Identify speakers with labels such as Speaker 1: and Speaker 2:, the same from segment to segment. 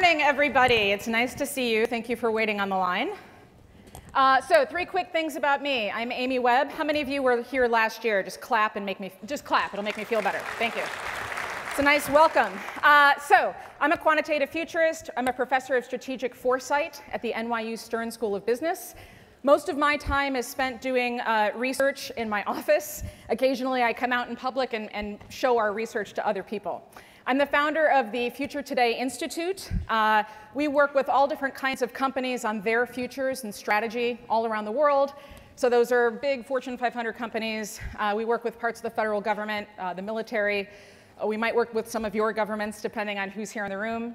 Speaker 1: morning, everybody. It's nice to see you. Thank you for waiting on the line. Uh, so, three quick things about me. I'm Amy Webb. How many of you were here last year? Just clap and make me, just clap. It'll make me feel better. Thank you. It's a nice welcome. Uh, so, I'm a quantitative futurist. I'm a professor of strategic foresight at the NYU Stern School of Business. Most of my time is spent doing uh, research in my office. Occasionally, I come out in public and, and show our research to other people. I'm the founder of the Future Today Institute. Uh, we work with all different kinds of companies on their futures and strategy all around the world. So those are big Fortune 500 companies. Uh, we work with parts of the federal government, uh, the military. Uh, we might work with some of your governments, depending on who's here in the room.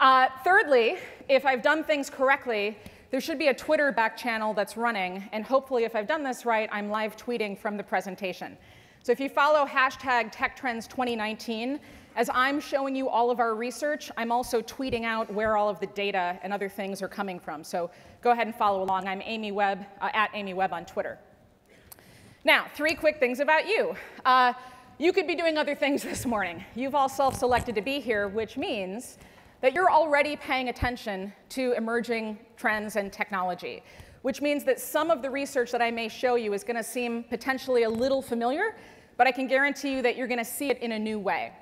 Speaker 1: Uh, thirdly, if I've done things correctly, there should be a Twitter back channel that's running. And hopefully, if I've done this right, I'm live tweeting from the presentation. So if you follow hashtag TechTrends2019, as I'm showing you all of our research, I'm also tweeting out where all of the data and other things are coming from. So go ahead and follow along. I'm Amy Webb, uh, at Amy Webb on Twitter. Now, three quick things about you. Uh, you could be doing other things this morning. You've all self-selected to be here, which means that you're already paying attention to emerging trends and technology, which means that some of the research that I may show you is going to seem potentially a little familiar, but I can guarantee you that you're going to see it in a new way.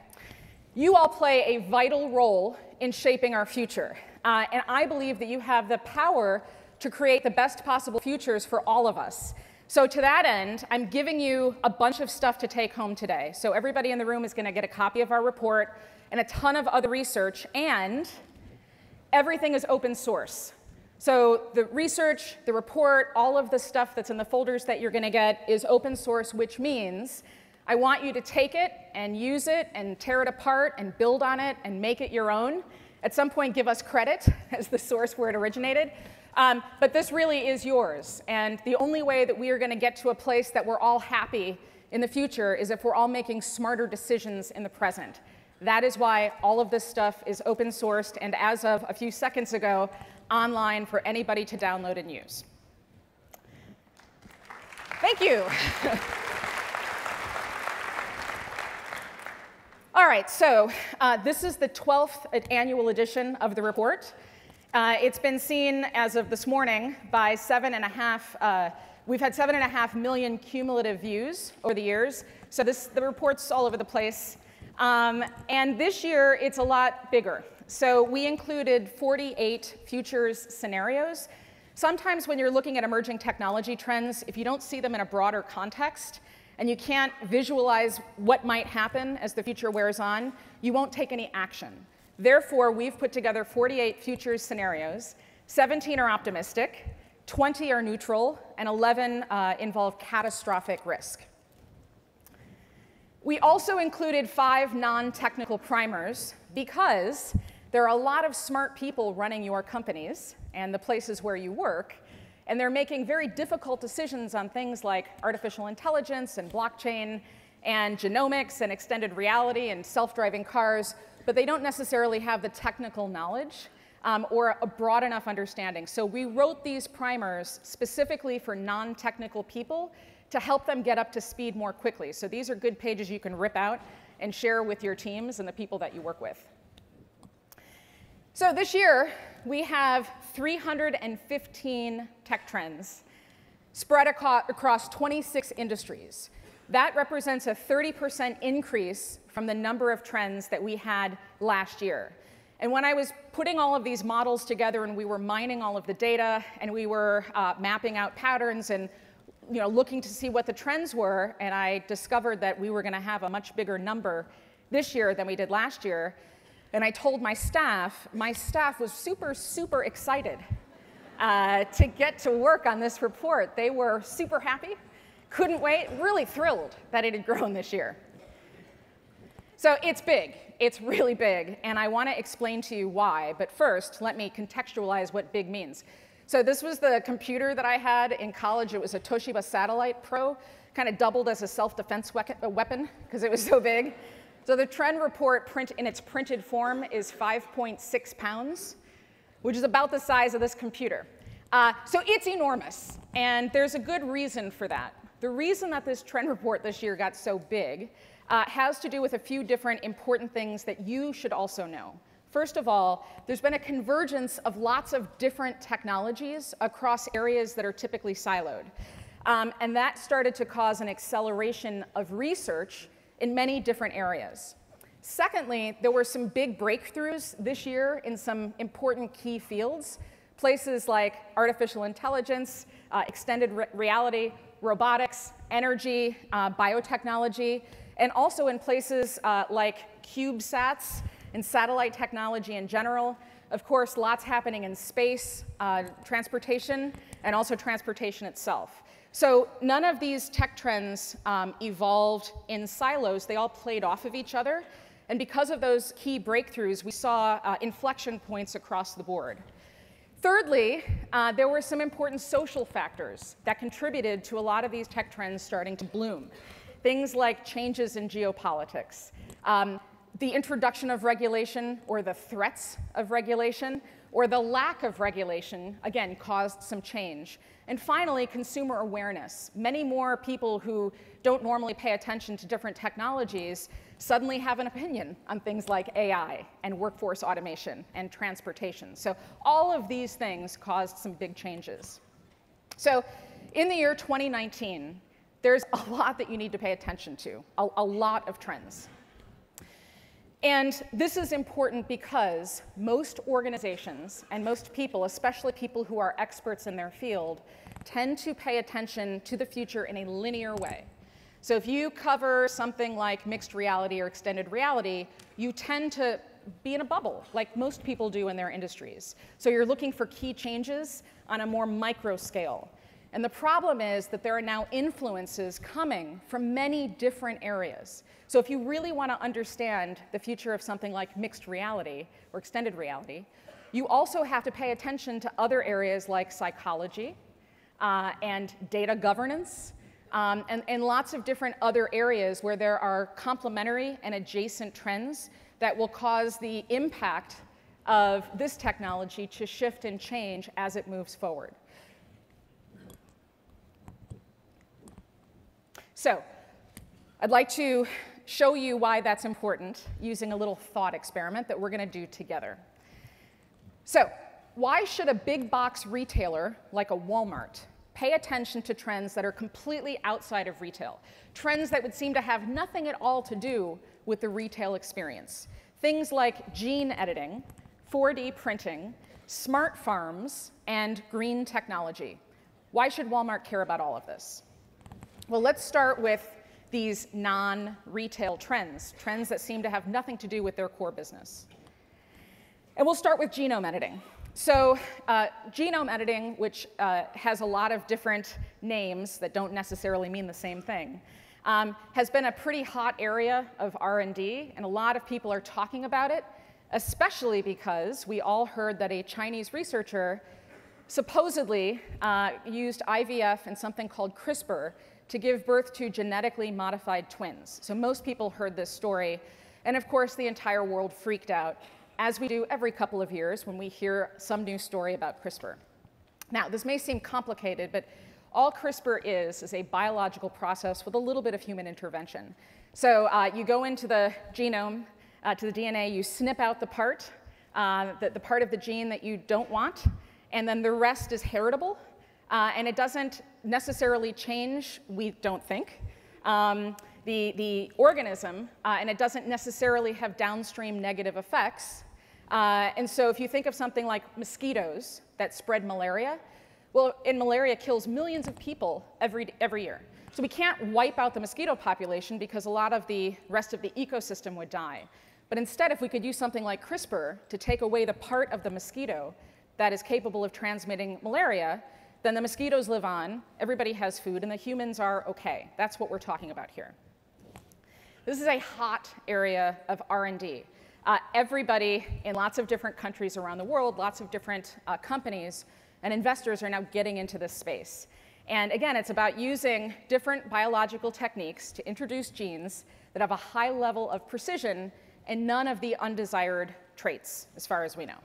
Speaker 1: You all play a vital role in shaping our future. Uh, and I believe that you have the power to create the best possible futures for all of us. So to that end, I'm giving you a bunch of stuff to take home today. So everybody in the room is going to get a copy of our report and a ton of other research, and everything is open source. So the research, the report, all of the stuff that's in the folders that you're going to get is open source, which means I want you to take it and use it and tear it apart and build on it and make it your own. At some point, give us credit as the source where it originated. Um, but this really is yours. And the only way that we are going to get to a place that we're all happy in the future is if we're all making smarter decisions in the present. That is why all of this stuff is open sourced and as of a few seconds ago, online for anybody to download and use. Thank you. All right, so uh, this is the 12th annual edition of the report. Uh, it's been seen as of this morning by seven and a half, uh, we've had seven and a half million cumulative views over the years. So this, the report's all over the place. Um, and this year, it's a lot bigger. So we included 48 futures scenarios. Sometimes when you're looking at emerging technology trends, if you don't see them in a broader context, and you can't visualize what might happen as the future wears on, you won't take any action. Therefore, we've put together 48 futures scenarios. 17 are optimistic, 20 are neutral, and 11 uh, involve catastrophic risk. We also included five non-technical primers because there are a lot of smart people running your companies and the places where you work, and they're making very difficult decisions on things like artificial intelligence and blockchain and genomics and extended reality and self-driving cars, but they don't necessarily have the technical knowledge um, or a broad enough understanding. So we wrote these primers specifically for non-technical people to help them get up to speed more quickly. So these are good pages you can rip out and share with your teams and the people that you work with. So this year, we have 315 tech trends spread across 26 industries. That represents a 30% increase from the number of trends that we had last year. And when I was putting all of these models together and we were mining all of the data and we were uh, mapping out patterns and you know, looking to see what the trends were, and I discovered that we were going to have a much bigger number this year than we did last year, and I told my staff, my staff was super, super excited uh, to get to work on this report. They were super happy, couldn't wait, really thrilled that it had grown this year. So it's big, it's really big, and I want to explain to you why. But first, let me contextualize what big means. So this was the computer that I had in college. It was a Toshiba Satellite Pro, kind of doubled as a self-defense weapon because it was so big. So the trend report print in its printed form is 5.6 pounds, which is about the size of this computer. Uh, so it's enormous, and there's a good reason for that. The reason that this trend report this year got so big uh, has to do with a few different important things that you should also know. First of all, there's been a convergence of lots of different technologies across areas that are typically siloed. Um, and that started to cause an acceleration of research in many different areas. Secondly, there were some big breakthroughs this year in some important key fields, places like artificial intelligence, uh, extended re reality, robotics, energy, uh, biotechnology, and also in places uh, like CubeSats and satellite technology in general. Of course, lots happening in space, uh, transportation, and also transportation itself. So none of these tech trends um, evolved in silos. They all played off of each other. And because of those key breakthroughs, we saw uh, inflection points across the board. Thirdly, uh, there were some important social factors that contributed to a lot of these tech trends starting to bloom. Things like changes in geopolitics, um, the introduction of regulation or the threats of regulation, or the lack of regulation, again, caused some change. And finally, consumer awareness. Many more people who don't normally pay attention to different technologies suddenly have an opinion on things like AI and workforce automation and transportation. So all of these things caused some big changes. So in the year 2019, there's a lot that you need to pay attention to, a, a lot of trends. And this is important because most organizations and most people, especially people who are experts in their field, tend to pay attention to the future in a linear way. So if you cover something like mixed reality or extended reality, you tend to be in a bubble, like most people do in their industries. So you're looking for key changes on a more micro scale. And the problem is that there are now influences coming from many different areas. So if you really want to understand the future of something like mixed reality or extended reality, you also have to pay attention to other areas like psychology uh, and data governance um, and, and lots of different other areas where there are complementary and adjacent trends that will cause the impact of this technology to shift and change as it moves forward. So I'd like to show you why that's important using a little thought experiment that we're going to do together. So why should a big box retailer like a Walmart pay attention to trends that are completely outside of retail, trends that would seem to have nothing at all to do with the retail experience? Things like gene editing, 4D printing, smart farms, and green technology. Why should Walmart care about all of this? Well, let's start with these non-retail trends, trends that seem to have nothing to do with their core business. And we'll start with genome editing. So uh, genome editing, which uh, has a lot of different names that don't necessarily mean the same thing, um, has been a pretty hot area of R&D, and a lot of people are talking about it, especially because we all heard that a Chinese researcher supposedly uh, used IVF and something called CRISPR to give birth to genetically modified twins. So most people heard this story, and of course the entire world freaked out, as we do every couple of years when we hear some new story about CRISPR. Now, this may seem complicated, but all CRISPR is is a biological process with a little bit of human intervention. So uh, you go into the genome, uh, to the DNA, you snip out the part, uh, the, the part of the gene that you don't want, and then the rest is heritable, uh, and it doesn't necessarily change, we don't think, um, the, the organism, uh, and it doesn't necessarily have downstream negative effects. Uh, and so if you think of something like mosquitoes that spread malaria, well, and malaria kills millions of people every, every year. So we can't wipe out the mosquito population because a lot of the rest of the ecosystem would die. But instead, if we could use something like CRISPR to take away the part of the mosquito that is capable of transmitting malaria, then the mosquitoes live on, everybody has food, and the humans are okay. That's what we're talking about here. This is a hot area of R&D. Uh, everybody in lots of different countries around the world, lots of different uh, companies and investors are now getting into this space. And again, it's about using different biological techniques to introduce genes that have a high level of precision and none of the undesired traits, as far as we know.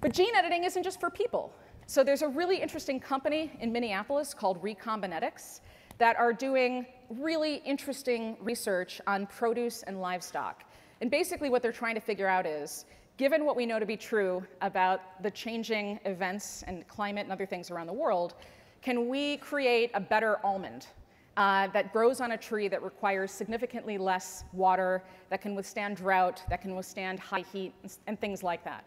Speaker 1: But gene editing isn't just for people. So there's a really interesting company in Minneapolis called Recombinetics that are doing really interesting research on produce and livestock. And basically, what they're trying to figure out is given what we know to be true about the changing events and climate and other things around the world, can we create a better almond uh, that grows on a tree that requires significantly less water, that can withstand drought, that can withstand high heat, and, and things like that?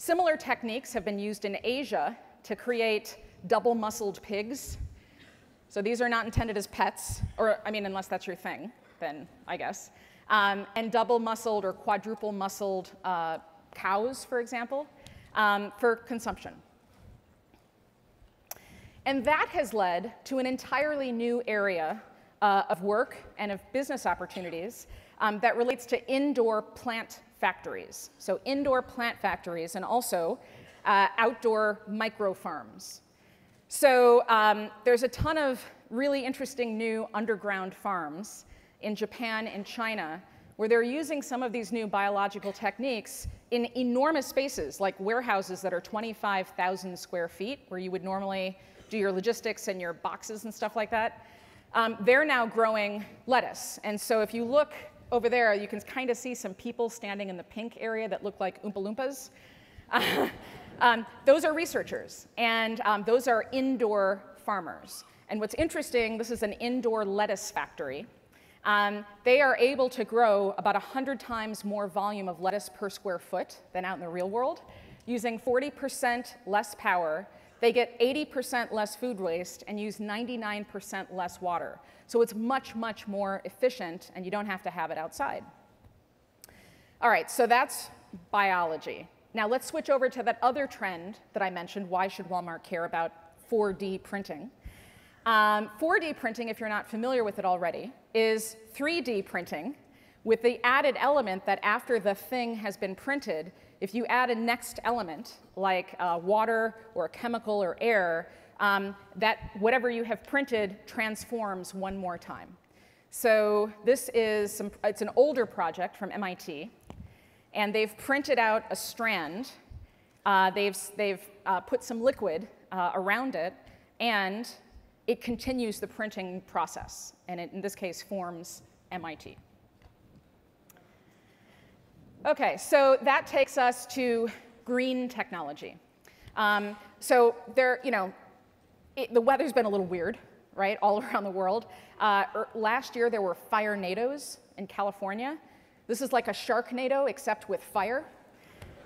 Speaker 1: Similar techniques have been used in Asia to create double muscled pigs. So these are not intended as pets, or I mean, unless that's your thing, then I guess. Um, and double muscled or quadruple muscled uh, cows, for example, um, for consumption. And that has led to an entirely new area uh, of work and of business opportunities um, that relates to indoor plant factories. So indoor plant factories and also uh, outdoor micro farms. So um, there's a ton of really interesting new underground farms in Japan and China where they're using some of these new biological techniques in enormous spaces, like warehouses that are 25,000 square feet, where you would normally do your logistics and your boxes and stuff like that. Um, they're now growing lettuce. And so if you look over there, you can kind of see some people standing in the pink area that look like Oompa Loompas. um, those are researchers, and um, those are indoor farmers. And what's interesting, this is an indoor lettuce factory. Um, they are able to grow about 100 times more volume of lettuce per square foot than out in the real world. Using 40% less power, they get 80% less food waste and use 99% less water. So it's much, much more efficient, and you don't have to have it outside. All right, so that's biology. Now let's switch over to that other trend that I mentioned. Why should Walmart care about 4D printing? Um, 4D printing, if you're not familiar with it already, is 3D printing with the added element that after the thing has been printed, if you add a next element, like uh, water or a chemical or air, um, that whatever you have printed transforms one more time. So this is some, it's an older project from MIT, and they've printed out a strand. Uh, they've they've uh, put some liquid uh, around it, and it continues the printing process, and it, in this case, forms MIT. Okay, so that takes us to green technology. Um, so there, you know, it, the weather's been a little weird, right, all around the world. Uh, er, last year there were firenados in California. This is like a Sharknado except with fire.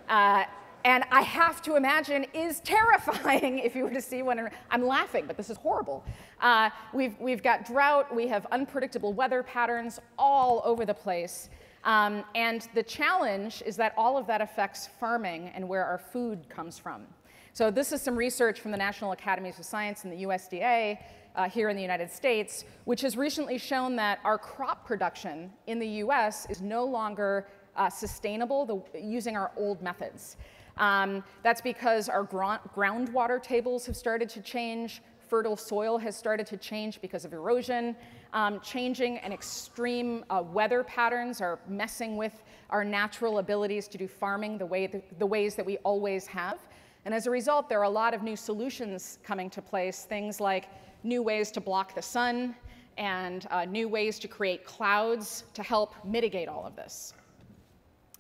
Speaker 1: Uh, and I have to imagine is terrifying if you were to see one. I'm laughing, but this is horrible. Uh, we've, we've got drought, we have unpredictable weather patterns all over the place. Um, and the challenge is that all of that affects farming and where our food comes from. So this is some research from the National Academies of Science and the USDA uh, here in the United States, which has recently shown that our crop production in the US is no longer uh, sustainable the, using our old methods. Um, that's because our groundwater tables have started to change, fertile soil has started to change because of erosion, um, changing and extreme uh, weather patterns are messing with our natural abilities to do farming the, way th the ways that we always have. And as a result, there are a lot of new solutions coming to place, things like new ways to block the sun and uh, new ways to create clouds to help mitigate all of this.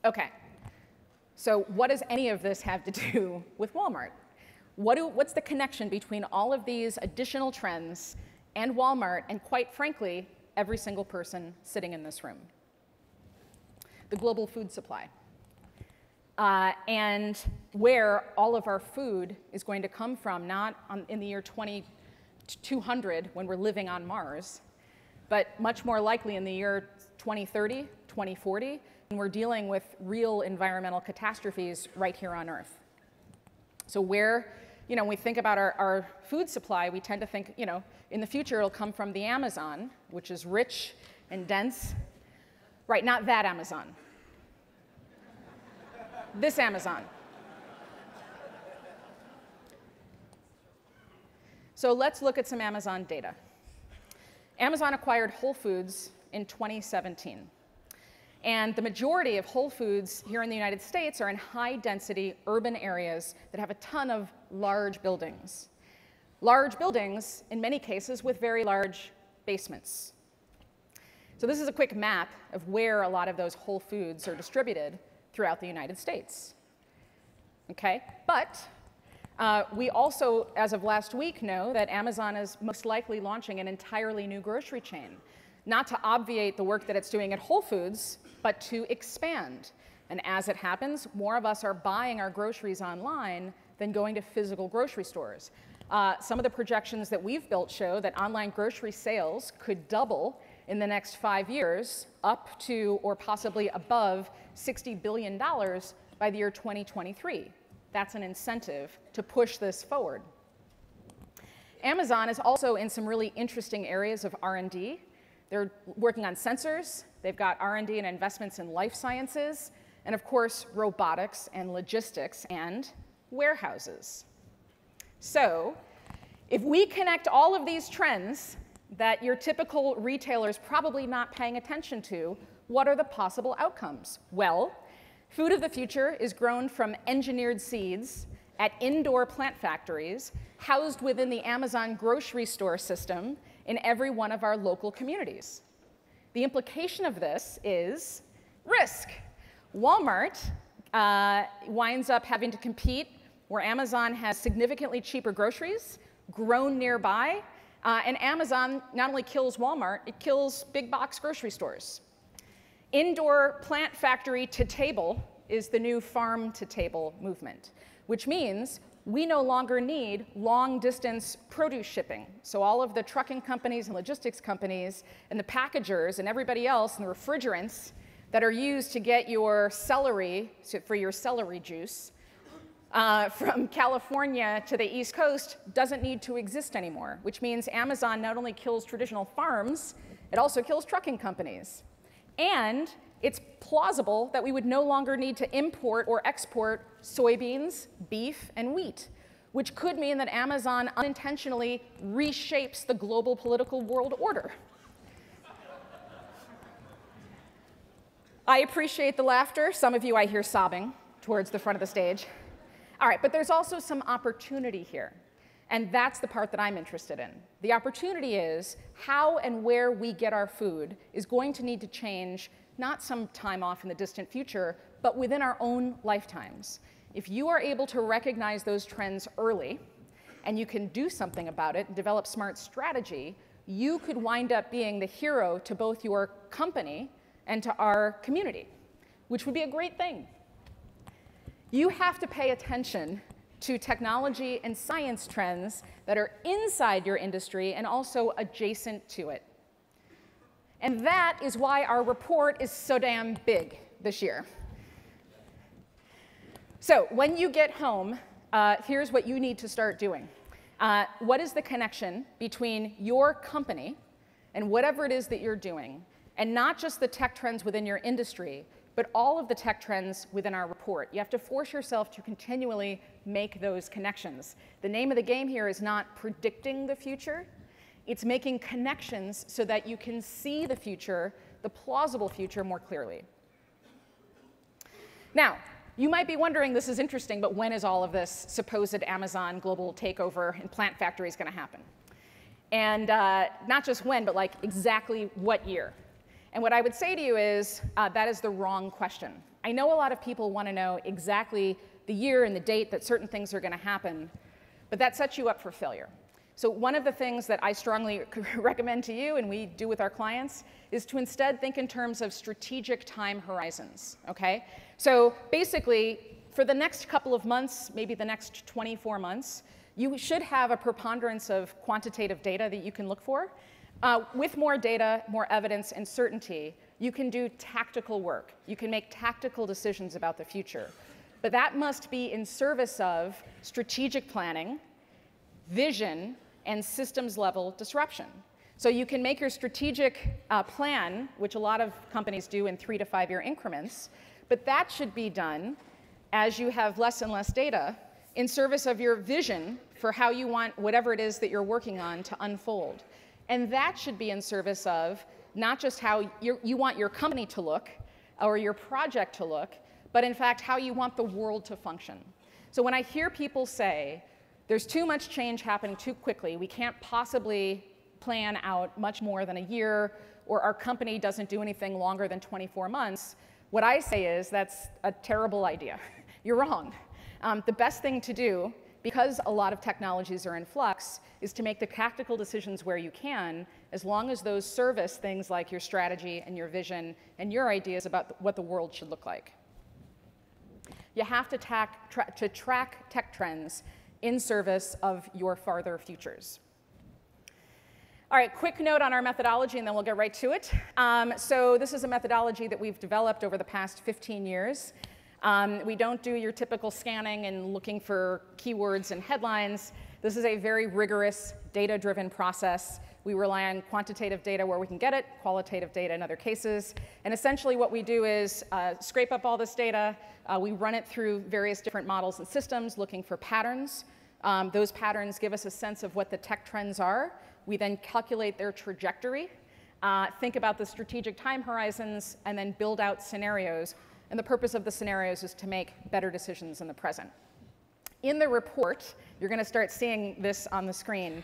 Speaker 1: Okay. So what does any of this have to do with Walmart? What do, what's the connection between all of these additional trends and Walmart, and quite frankly, every single person sitting in this room? The global food supply. Uh, and where all of our food is going to come from, not on, in the year 2200 when we're living on Mars, but much more likely in the year 2030, 2040, when we're dealing with real environmental catastrophes right here on Earth. So where, you know, when we think about our, our food supply, we tend to think, you know, in the future it'll come from the Amazon, which is rich and dense. Right, not that Amazon. this Amazon. So let's look at some Amazon data. Amazon acquired Whole Foods in 2017. And the majority of Whole Foods here in the United States are in high density urban areas that have a ton of large buildings. Large buildings, in many cases, with very large basements. So this is a quick map of where a lot of those Whole Foods are distributed throughout the United States. Okay, but uh, we also, as of last week, know that Amazon is most likely launching an entirely new grocery chain, not to obviate the work that it's doing at Whole Foods, but to expand. And as it happens, more of us are buying our groceries online than going to physical grocery stores. Uh, some of the projections that we've built show that online grocery sales could double in the next five years, up to or possibly above $60 billion by the year 2023. That's an incentive to push this forward. Amazon is also in some really interesting areas of R&D. They're working on sensors, they've got R&D and investments in life sciences, and of course, robotics and logistics and warehouses. So, if we connect all of these trends that your typical retailer is probably not paying attention to, what are the possible outcomes? Well, food of the future is grown from engineered seeds at indoor plant factories housed within the Amazon grocery store system in every one of our local communities. The implication of this is risk. Walmart uh, winds up having to compete where Amazon has significantly cheaper groceries grown nearby, uh, and Amazon not only kills Walmart, it kills big box grocery stores. Indoor plant factory to table is the new farm to table movement, which means we no longer need long distance produce shipping. So all of the trucking companies and logistics companies and the packagers and everybody else and the refrigerants that are used to get your celery, for your celery juice, uh, from California to the East Coast doesn't need to exist anymore, which means Amazon not only kills traditional farms, it also kills trucking companies. And it's plausible that we would no longer need to import or export soybeans, beef, and wheat, which could mean that Amazon unintentionally reshapes the global political world order. I appreciate the laughter. Some of you I hear sobbing towards the front of the stage. All right, but there's also some opportunity here. And that's the part that I'm interested in. The opportunity is how and where we get our food is going to need to change, not some time off in the distant future, but within our own lifetimes. If you are able to recognize those trends early, and you can do something about it and develop smart strategy, you could wind up being the hero to both your company and to our community, which would be a great thing you have to pay attention to technology and science trends that are inside your industry and also adjacent to it. And that is why our report is so damn big this year. So when you get home, uh, here's what you need to start doing. Uh, what is the connection between your company and whatever it is that you're doing, and not just the tech trends within your industry, but all of the tech trends within our report. You have to force yourself to continually make those connections. The name of the game here is not predicting the future, it's making connections so that you can see the future, the plausible future, more clearly. Now, you might be wondering, this is interesting, but when is all of this supposed Amazon global takeover and plant factories going to happen? And uh, not just when, but like exactly what year? And what I would say to you is uh, that is the wrong question. I know a lot of people want to know exactly the year and the date that certain things are going to happen, but that sets you up for failure. So one of the things that I strongly recommend to you and we do with our clients is to instead think in terms of strategic time horizons, okay? So basically, for the next couple of months, maybe the next 24 months, you should have a preponderance of quantitative data that you can look for. Uh, with more data, more evidence, and certainty, you can do tactical work. You can make tactical decisions about the future. But that must be in service of strategic planning, vision, and systems level disruption. So you can make your strategic uh, plan, which a lot of companies do in three to five year increments, but that should be done as you have less and less data in service of your vision for how you want whatever it is that you're working on to unfold. And that should be in service of not just how you want your company to look or your project to look, but in fact how you want the world to function. So when I hear people say, there's too much change happening too quickly, we can't possibly plan out much more than a year or our company doesn't do anything longer than 24 months, what I say is that's a terrible idea. You're wrong. Um, the best thing to do, because a lot of technologies are in flux, is to make the tactical decisions where you can, as long as those service things like your strategy and your vision and your ideas about what the world should look like. You have to, tra to track tech trends in service of your farther futures. All right, quick note on our methodology, and then we'll get right to it. Um, so this is a methodology that we've developed over the past 15 years. Um, we don't do your typical scanning and looking for keywords and headlines. This is a very rigorous, data-driven process. We rely on quantitative data where we can get it, qualitative data in other cases. And essentially what we do is uh, scrape up all this data. Uh, we run it through various different models and systems looking for patterns. Um, those patterns give us a sense of what the tech trends are. We then calculate their trajectory, uh, think about the strategic time horizons, and then build out scenarios. And the purpose of the scenarios is to make better decisions in the present. In the report, you're going to start seeing this on the screen.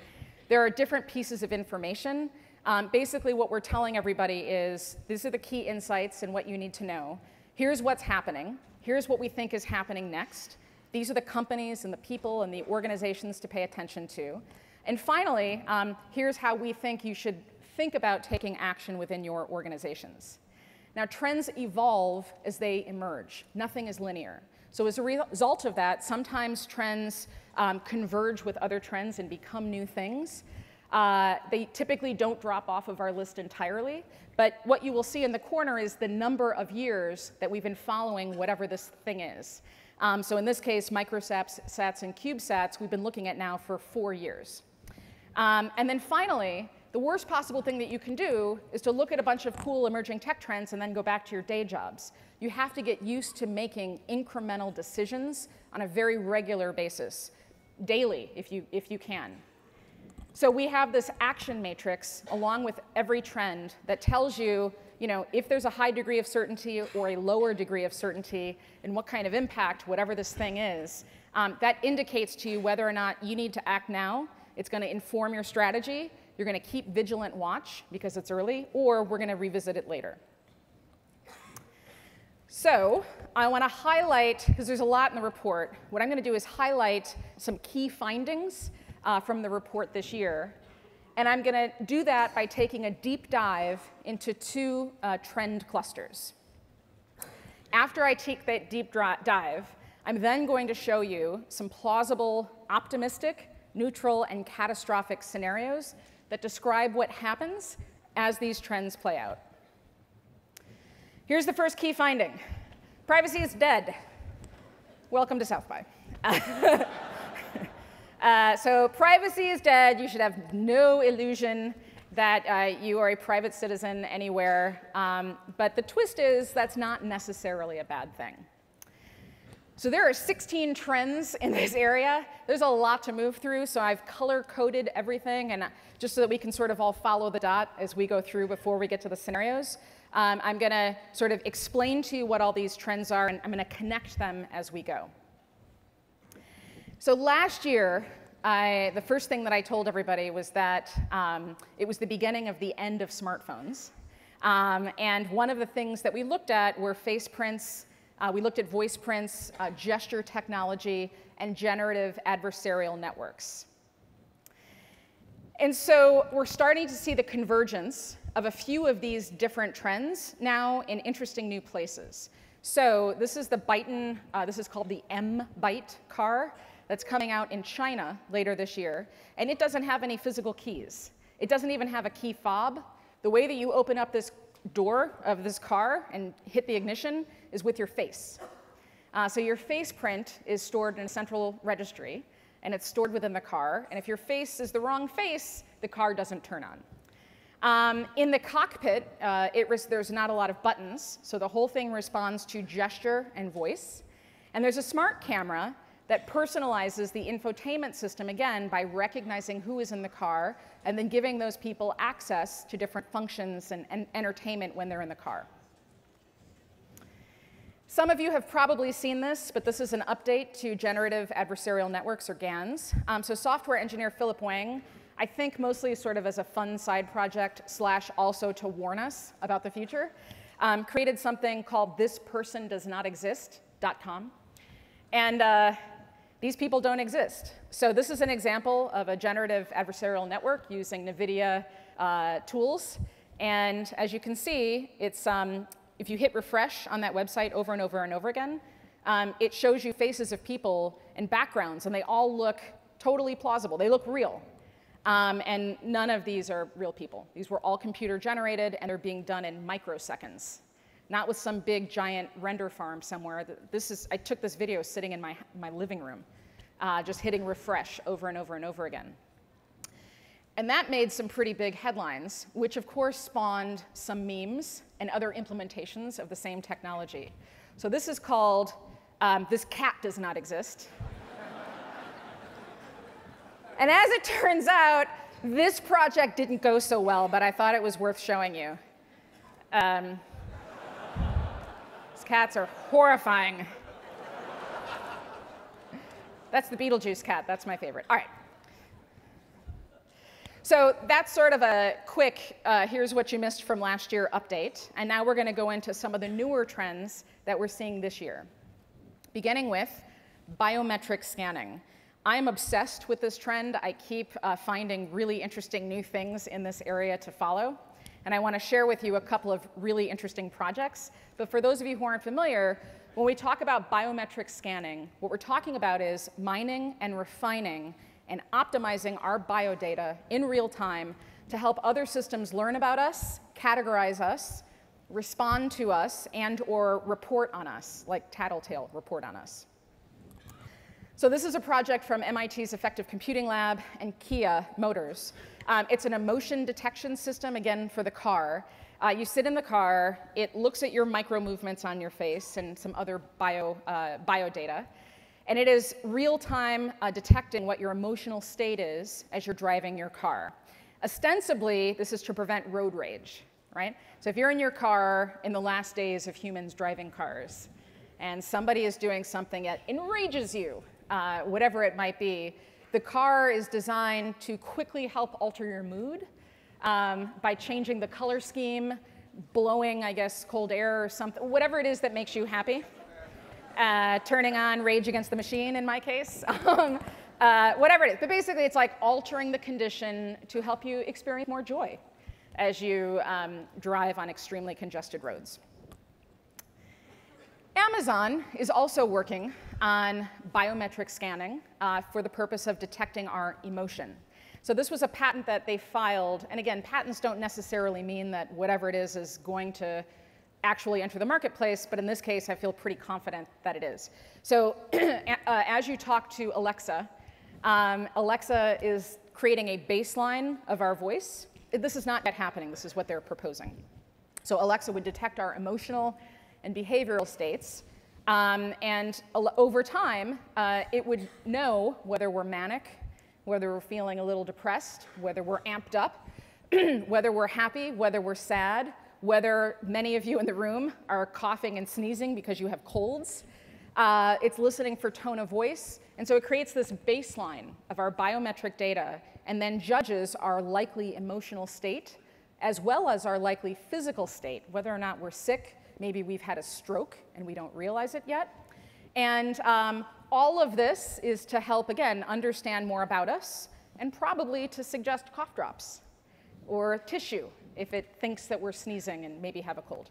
Speaker 1: There are different pieces of information. Um, basically, what we're telling everybody is these are the key insights and what you need to know. Here's what's happening. Here's what we think is happening next. These are the companies and the people and the organizations to pay attention to. And finally, um, here's how we think you should think about taking action within your organizations. Now, trends evolve as they emerge. Nothing is linear. So as a result of that, sometimes trends um, converge with other trends and become new things. Uh, they typically don't drop off of our list entirely, but what you will see in the corner is the number of years that we've been following whatever this thing is. Um, so in this case, microsats sats, and CubeSats, we've been looking at now for four years. Um, and then finally, the worst possible thing that you can do is to look at a bunch of cool emerging tech trends and then go back to your day jobs. You have to get used to making incremental decisions on a very regular basis, daily if you, if you can. So we have this action matrix along with every trend that tells you, you know, if there's a high degree of certainty or a lower degree of certainty and what kind of impact whatever this thing is. Um, that indicates to you whether or not you need to act now it's going to inform your strategy. You're going to keep vigilant watch because it's early, or we're going to revisit it later. So I want to highlight, because there's a lot in the report, what I'm going to do is highlight some key findings uh, from the report this year. And I'm going to do that by taking a deep dive into two uh, trend clusters. After I take that deep dive, I'm then going to show you some plausible, optimistic, neutral, and catastrophic scenarios that describe what happens as these trends play out. Here's the first key finding. Privacy is dead. Welcome to South by. uh, so privacy is dead. You should have no illusion that uh, you are a private citizen anywhere. Um, but the twist is that's not necessarily a bad thing. So there are 16 trends in this area. There's a lot to move through, so I've color coded everything, and just so that we can sort of all follow the dot as we go through before we get to the scenarios. Um, I'm going to sort of explain to you what all these trends are, and I'm going to connect them as we go. So last year, I, the first thing that I told everybody was that um, it was the beginning of the end of smartphones. Um, and one of the things that we looked at were face prints uh, we looked at voice prints, uh, gesture technology, and generative adversarial networks. And so we're starting to see the convergence of a few of these different trends now in interesting new places. So this is the Byton, uh, this is called the M-Byte car that's coming out in China later this year. And it doesn't have any physical keys. It doesn't even have a key fob. The way that you open up this door of this car and hit the ignition is with your face. Uh, so your face print is stored in a central registry, and it's stored within the car. And if your face is the wrong face, the car doesn't turn on. Um, in the cockpit, uh, there's not a lot of buttons, so the whole thing responds to gesture and voice. And there's a smart camera that personalizes the infotainment system again by recognizing who is in the car and then giving those people access to different functions and, and entertainment when they're in the car. Some of you have probably seen this, but this is an update to generative adversarial networks, or GANs. Um, so software engineer Philip Wang I think mostly sort of as a fun side project slash also to warn us about the future, um, created something called thispersondoesnotexist.com. And uh, these people don't exist. So this is an example of a generative adversarial network using NVIDIA uh, tools. And as you can see, it's, um, if you hit refresh on that website over and over and over again, um, it shows you faces of people and backgrounds, and they all look totally plausible. They look real. Um, and none of these are real people. These were all computer generated, and they're being done in microseconds, not with some big giant render farm somewhere. This is, I took this video sitting in my, my living room, uh, just hitting refresh over and over and over again. And that made some pretty big headlines, which of course spawned some memes and other implementations of the same technology. So this is called um, This Cat Does Not Exist. and as it turns out, this project didn't go so well, but I thought it was worth showing you. Um, cats are horrifying. That's the Beetlejuice cat. That's my favorite. All right. So that's sort of a quick, uh, here's what you missed from last year update. And now we're going to go into some of the newer trends that we're seeing this year, beginning with biometric scanning. I'm obsessed with this trend. I keep uh, finding really interesting new things in this area to follow. And I want to share with you a couple of really interesting projects. But for those of you who aren't familiar, when we talk about biometric scanning, what we're talking about is mining and refining and optimizing our biodata in real time to help other systems learn about us, categorize us, respond to us, and or report on us, like Tattletale report on us. So this is a project from MIT's Affective Computing Lab and Kia Motors. Um, it's an emotion detection system, again, for the car. Uh, you sit in the car, it looks at your micro movements on your face and some other bio, uh, bio data. And it is real time uh, detecting what your emotional state is as you're driving your car. Ostensibly, this is to prevent road rage, right? So if you're in your car in the last days of humans driving cars, and somebody is doing something that enrages you, uh, whatever it might be, the car is designed to quickly help alter your mood um, by changing the color scheme, blowing, I guess, cold air or something, whatever it is that makes you happy uh, turning on Rage Against the Machine in my case, um, uh, whatever it is. But basically, it's like altering the condition to help you experience more joy as you um, drive on extremely congested roads. Amazon is also working on biometric scanning uh, for the purpose of detecting our emotion. So this was a patent that they filed, and again, patents don't necessarily mean that whatever it is is going to actually enter the marketplace, but in this case, I feel pretty confident that it is. So uh, as you talk to Alexa, um, Alexa is creating a baseline of our voice. This is not yet happening. This is what they're proposing. So Alexa would detect our emotional and behavioral states. Um, and over time, uh, it would know whether we're manic, whether we're feeling a little depressed, whether we're amped up, whether we're happy, whether we're sad, whether many of you in the room are coughing and sneezing because you have colds. Uh, it's listening for tone of voice. And so it creates this baseline of our biometric data and then judges our likely emotional state as well as our likely physical state, whether or not we're sick, maybe we've had a stroke and we don't realize it yet. And um, all of this is to help, again, understand more about us and probably to suggest cough drops or tissue if it thinks that we're sneezing and maybe have a cold.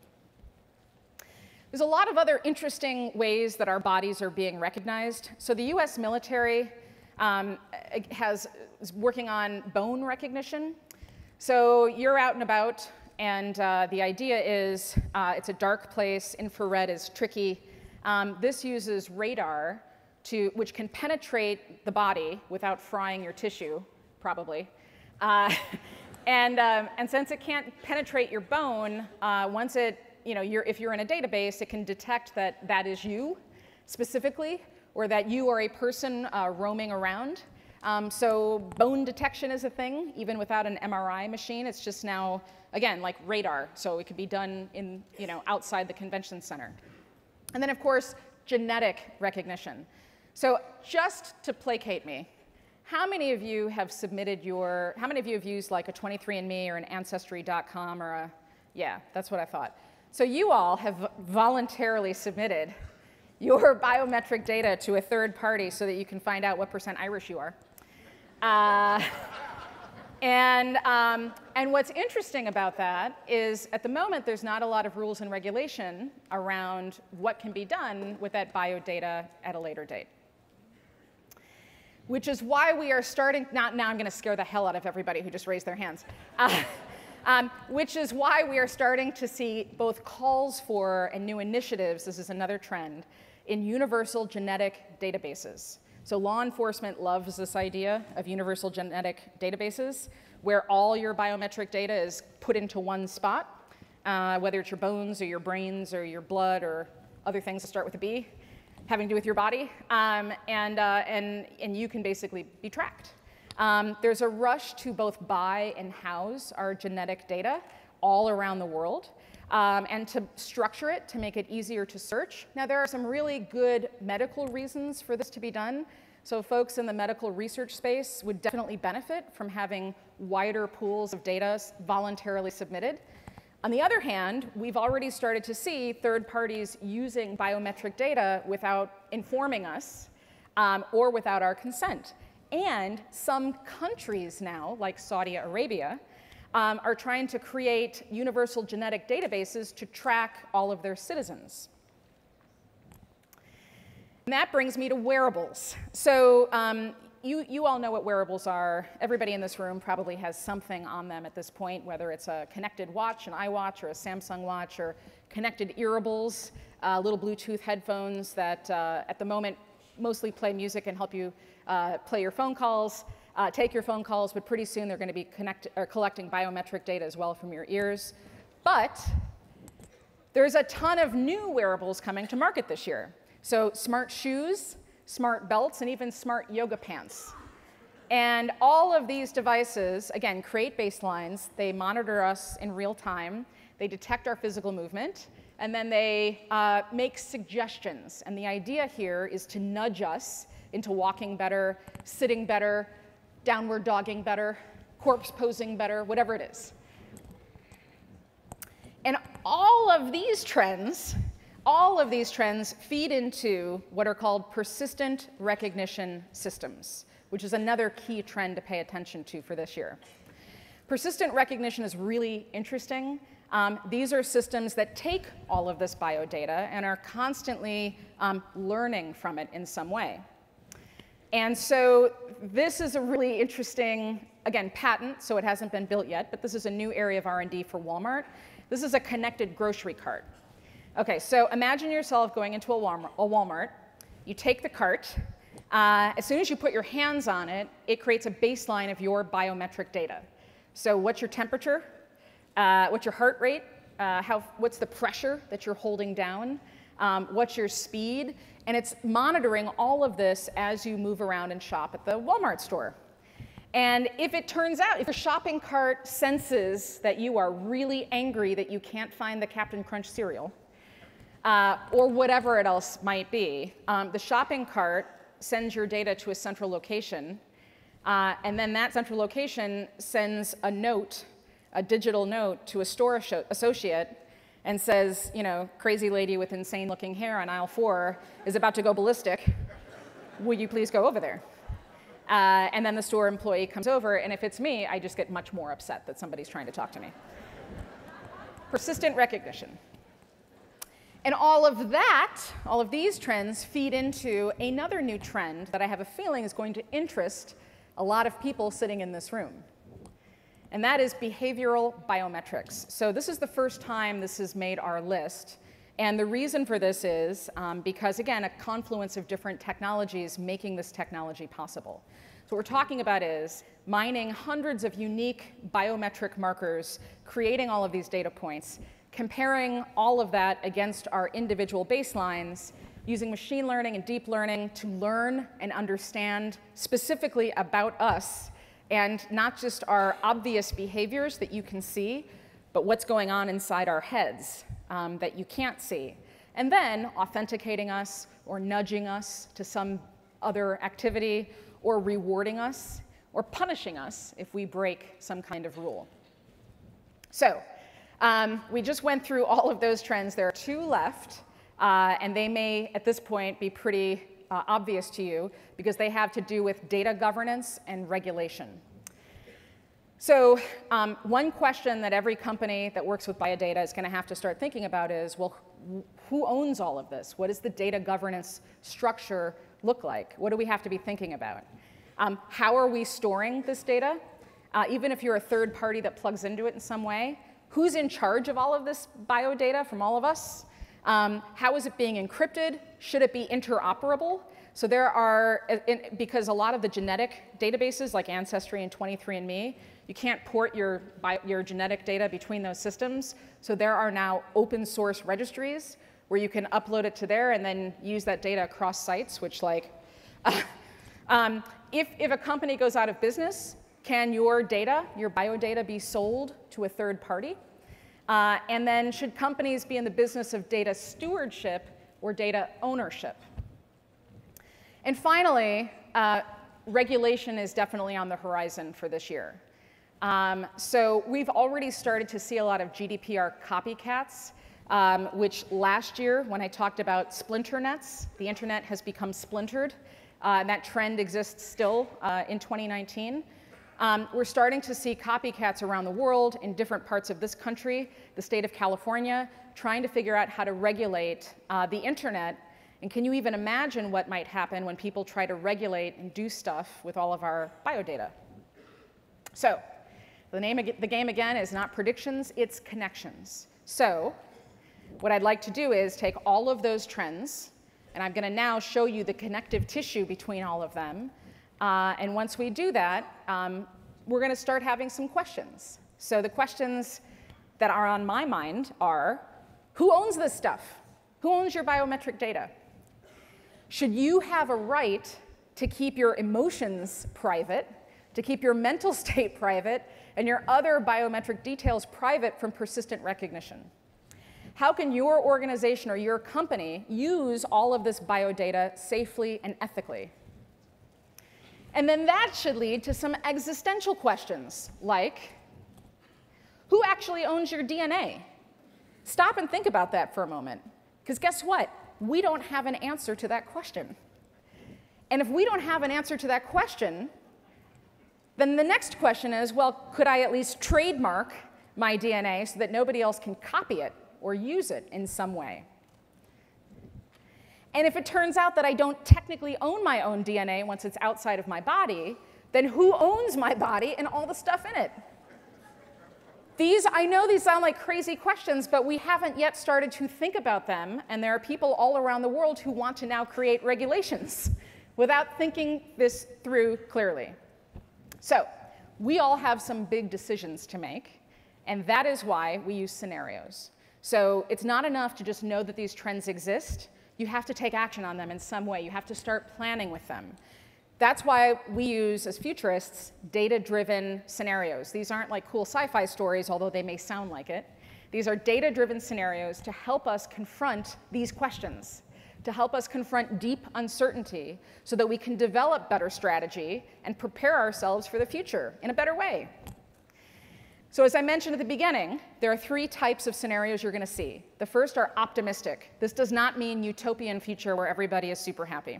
Speaker 1: There's a lot of other interesting ways that our bodies are being recognized. So the US military um, has, is working on bone recognition. So you're out and about, and uh, the idea is uh, it's a dark place, infrared is tricky. Um, this uses radar, to, which can penetrate the body without frying your tissue, probably. Uh, And, um, and since it can't penetrate your bone, uh, once it, you know, you're, if you're in a database, it can detect that that is you specifically, or that you are a person uh, roaming around. Um, so bone detection is a thing, even without an MRI machine. It's just now, again, like radar. So it could be done in, you know, outside the convention center. And then, of course, genetic recognition. So just to placate me, how many of you have submitted your, how many of you have used like a 23andMe or an Ancestry.com or a, yeah, that's what I thought. So you all have voluntarily submitted your biometric data to a third party so that you can find out what percent Irish you are. Uh, and, um, and what's interesting about that is at the moment there's not a lot of rules and regulation around what can be done with that bio data at a later date. Which is why we are starting, not now I'm going to scare the hell out of everybody who just raised their hands. Uh, um, which is why we are starting to see both calls for and new initiatives, this is another trend, in universal genetic databases. So law enforcement loves this idea of universal genetic databases where all your biometric data is put into one spot, uh, whether it's your bones or your brains or your blood or other things that start with a B, having to do with your body, um, and, uh, and, and you can basically be tracked. Um, there's a rush to both buy and house our genetic data all around the world. Um, and to structure it to make it easier to search. Now, there are some really good medical reasons for this to be done. So folks in the medical research space would definitely benefit from having wider pools of data voluntarily submitted. On the other hand, we've already started to see third parties using biometric data without informing us um, or without our consent. And some countries now, like Saudi Arabia, um, are trying to create universal genetic databases to track all of their citizens. And that brings me to wearables. So um, you, you all know what wearables are. Everybody in this room probably has something on them at this point, whether it's a connected watch, an iWatch, or a Samsung watch, or connected earables, uh, little Bluetooth headphones that uh, at the moment mostly play music and help you uh, play your phone calls, uh, take your phone calls, but pretty soon they're going to be connect, or collecting biometric data as well from your ears. But there's a ton of new wearables coming to market this year. So smart shoes, smart belts, and even smart yoga pants. And all of these devices, again, create baselines. They monitor us in real time. They detect our physical movement and then they uh, make suggestions. And the idea here is to nudge us into walking better, sitting better, downward dogging better, corpse posing better, whatever it is. And all of these trends, all of these trends feed into what are called persistent recognition systems, which is another key trend to pay attention to for this year. Persistent recognition is really interesting um, these are systems that take all of this biodata and are constantly um, learning from it in some way. And so this is a really interesting, again, patent, so it hasn't been built yet, but this is a new area of R&D for Walmart. This is a connected grocery cart. Okay, so imagine yourself going into a Walmart. A Walmart. You take the cart. Uh, as soon as you put your hands on it, it creates a baseline of your biometric data. So what's your temperature? Uh, what's your heart rate? Uh, how, what's the pressure that you're holding down? Um, what's your speed? And it's monitoring all of this as you move around and shop at the Walmart store. And if it turns out, if your shopping cart senses that you are really angry that you can't find the Captain Crunch cereal, uh, or whatever it else might be, um, the shopping cart sends your data to a central location, uh, and then that central location sends a note a digital note to a store associate and says, you know, crazy lady with insane looking hair on aisle four is about to go ballistic. Will you please go over there? Uh, and then the store employee comes over, and if it's me, I just get much more upset that somebody's trying to talk to me. Persistent recognition. And all of that, all of these trends feed into another new trend that I have a feeling is going to interest a lot of people sitting in this room and that is behavioral biometrics. So this is the first time this has made our list. And the reason for this is um, because, again, a confluence of different technologies making this technology possible. So what we're talking about is mining hundreds of unique biometric markers, creating all of these data points, comparing all of that against our individual baselines, using machine learning and deep learning to learn and understand specifically about us and not just our obvious behaviors that you can see, but what's going on inside our heads um, that you can't see. And then authenticating us or nudging us to some other activity, or rewarding us, or punishing us if we break some kind of rule. So um, we just went through all of those trends. There are two left, uh, and they may, at this point, be pretty uh, obvious to you because they have to do with data governance and regulation. So um, one question that every company that works with biodata is going to have to start thinking about is, well, who owns all of this? What does the data governance structure look like? What do we have to be thinking about? Um, how are we storing this data? Uh, even if you're a third party that plugs into it in some way, who's in charge of all of this biodata from all of us? Um, how is it being encrypted? Should it be interoperable? So there are, because a lot of the genetic databases like Ancestry and 23andMe, you can't port your, your genetic data between those systems. So there are now open source registries where you can upload it to there and then use that data across sites, which like, um, if, if a company goes out of business, can your data, your biodata be sold to a third party? Uh, and then should companies be in the business of data stewardship or data ownership? And finally, uh, regulation is definitely on the horizon for this year. Um, so we've already started to see a lot of GDPR copycats, um, which last year, when I talked about splinter nets, the internet has become splintered. Uh, and that trend exists still uh, in 2019. Um, we're starting to see copycats around the world in different parts of this country, the state of California, trying to figure out how to regulate uh, the internet. And can you even imagine what might happen when people try to regulate and do stuff with all of our biodata? So the name of the game again is not predictions, it's connections. So what I'd like to do is take all of those trends, and I'm going to now show you the connective tissue between all of them. Uh, and once we do that, um, we're going to start having some questions. So the questions that are on my mind are, who owns this stuff? Who owns your biometric data? Should you have a right to keep your emotions private, to keep your mental state private, and your other biometric details private from persistent recognition. How can your organization or your company use all of this biodata safely and ethically? And then that should lead to some existential questions like, who actually owns your DNA? Stop and think about that for a moment. Because guess what? We don't have an answer to that question. And if we don't have an answer to that question, then the next question is, well, could I at least trademark my DNA so that nobody else can copy it or use it in some way? And if it turns out that I don't technically own my own DNA once it's outside of my body, then who owns my body and all the stuff in it? These, I know these sound like crazy questions, but we haven't yet started to think about them, and there are people all around the world who want to now create regulations without thinking this through clearly. So we all have some big decisions to make, and that is why we use scenarios. So it's not enough to just know that these trends exist. You have to take action on them in some way. You have to start planning with them. That's why we use, as futurists, data-driven scenarios. These aren't like cool sci-fi stories, although they may sound like it. These are data-driven scenarios to help us confront these questions to help us confront deep uncertainty so that we can develop better strategy and prepare ourselves for the future in a better way. So as I mentioned at the beginning, there are three types of scenarios you're going to see. The first are optimistic. This does not mean utopian future where everybody is super happy.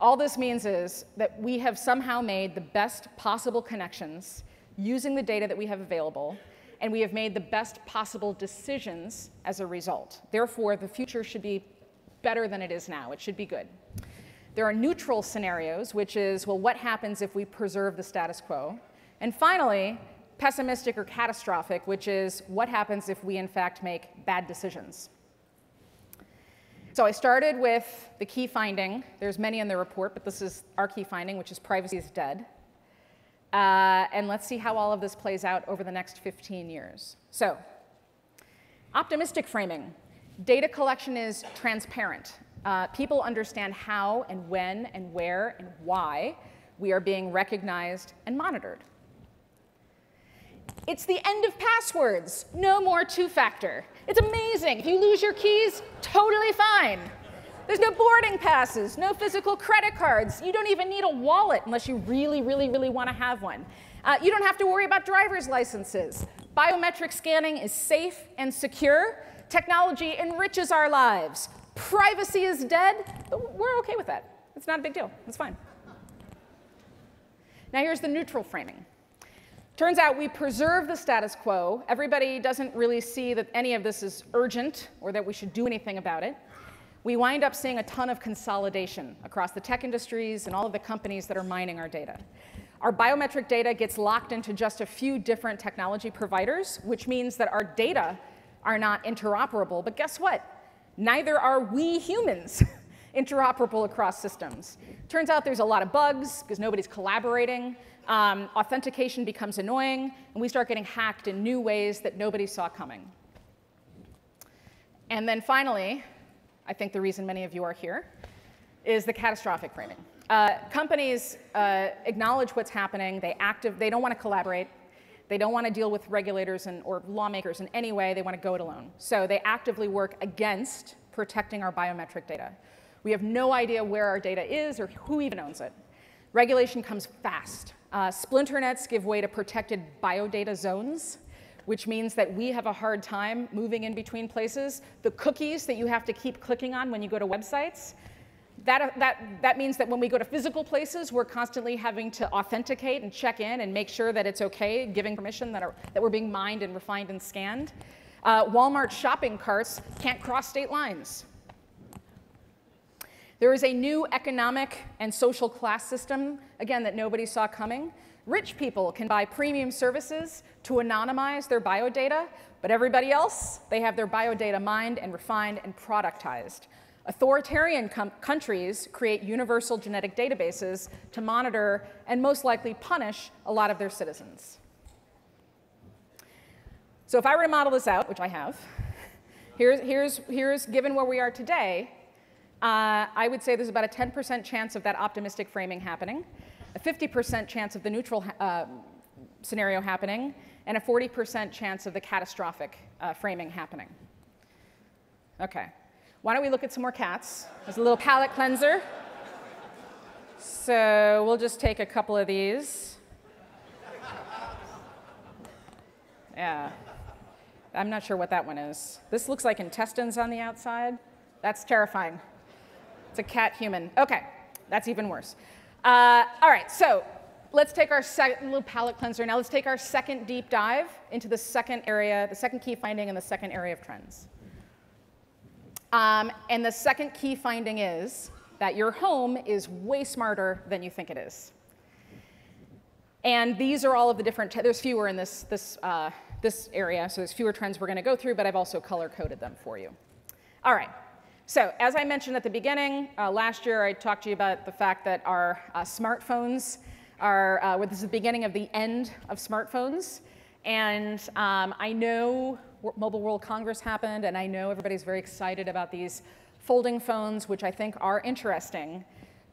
Speaker 1: All this means is that we have somehow made the best possible connections using the data that we have available, and we have made the best possible decisions as a result. Therefore, the future should be better than it is now. It should be good. There are neutral scenarios, which is, well, what happens if we preserve the status quo? And finally, pessimistic or catastrophic, which is, what happens if we, in fact, make bad decisions? So I started with the key finding. There's many in the report, but this is our key finding, which is privacy is dead. Uh, and let's see how all of this plays out over the next 15 years. So, optimistic framing. Data collection is transparent. Uh, people understand how and when and where and why we are being recognized and monitored. It's the end of passwords. No more two-factor. It's amazing. If you lose your keys, totally fine. There's no boarding passes, no physical credit cards. You don't even need a wallet unless you really, really, really want to have one. Uh, you don't have to worry about driver's licenses. Biometric scanning is safe and secure. Technology enriches our lives. Privacy is dead, but we're okay with that. It's not a big deal. It's fine. Now here's the neutral framing. Turns out we preserve the status quo. Everybody doesn't really see that any of this is urgent or that we should do anything about it. We wind up seeing a ton of consolidation across the tech industries and all of the companies that are mining our data. Our biometric data gets locked into just a few different technology providers, which means that our data are not interoperable. But guess what? Neither are we humans interoperable across systems. Turns out there's a lot of bugs because nobody's collaborating um, authentication becomes annoying, and we start getting hacked in new ways that nobody saw coming. And then finally, I think the reason many of you are here is the catastrophic framing. Uh, companies uh, acknowledge what's happening. They, active, they don't want to collaborate. They don't want to deal with regulators and, or lawmakers in any way. They want to go it alone. So they actively work against protecting our biometric data. We have no idea where our data is or who even owns it. Regulation comes fast. Uh, splinternets give way to protected biodata zones, which means that we have a hard time moving in between places. The cookies that you have to keep clicking on when you go to websites, that, that, that means that when we go to physical places, we're constantly having to authenticate and check in and make sure that it's okay, giving permission that, are, that we're being mined and refined and scanned. Uh, Walmart shopping carts can't cross state lines. There is a new economic and social class system, again, that nobody saw coming. Rich people can buy premium services to anonymize their biodata, but everybody else, they have their biodata mined and refined and productized. Authoritarian countries create universal genetic databases to monitor and most likely punish a lot of their citizens. So if I were to model this out, which I have, here's, here's, here's given where we are today, uh, I would say there's about a 10% chance of that optimistic framing happening, a 50% chance of the neutral uh, scenario happening, and a 40% chance of the catastrophic uh, framing happening. Okay, why don't we look at some more cats? There's a little palate cleanser. So we'll just take a couple of these. Yeah, I'm not sure what that one is. This looks like intestines on the outside. That's terrifying. It's a cat human. Okay, that's even worse. Uh, all right, so let's take our second little palate cleanser. Now let's take our second deep dive into the second area, the second key finding and the second area of trends. Um, and the second key finding is that your home is way smarter than you think it is. And these are all of the different, there's fewer in this, this, uh, this area, so there's fewer trends we're going to go through, but I've also color coded them for you. All right, so as I mentioned at the beginning, uh, last year I talked to you about the fact that our uh, smartphones are, uh, well, this is the beginning of the end of smartphones. And um, I know Mobile World Congress happened, and I know everybody's very excited about these folding phones, which I think are interesting,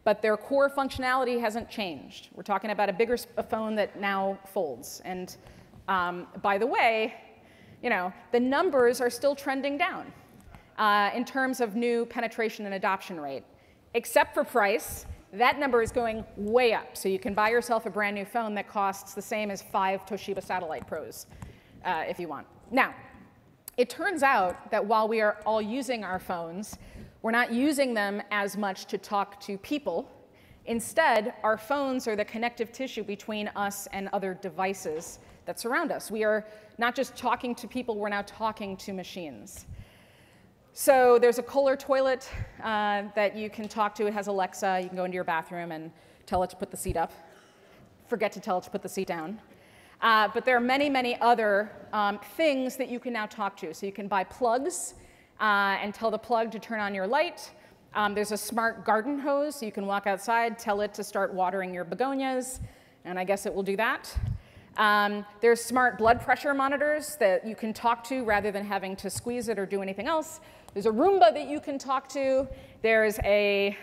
Speaker 1: but their core functionality hasn't changed. We're talking about a bigger phone that now folds. And um, by the way, you know, the numbers are still trending down uh, in terms of new penetration and adoption rate. Except for price, that number is going way up. So you can buy yourself a brand new phone that costs the same as five Toshiba Satellite Pros uh, if you want. Now, it turns out that while we are all using our phones, we're not using them as much to talk to people. Instead, our phones are the connective tissue between us and other devices that surround us. We are not just talking to people, we're now talking to machines. So there's a Kohler toilet uh, that you can talk to. It has Alexa. You can go into your bathroom and tell it to put the seat up. Forget to tell it to put the seat down. Uh, but there are many, many other um, things that you can now talk to. So you can buy plugs uh, and tell the plug to turn on your light. Um, there's a smart garden hose, so you can walk outside, tell it to start watering your begonias, and I guess it will do that. Um, there's smart blood pressure monitors that you can talk to rather than having to squeeze it or do anything else. There's a Roomba that you can talk to. There's a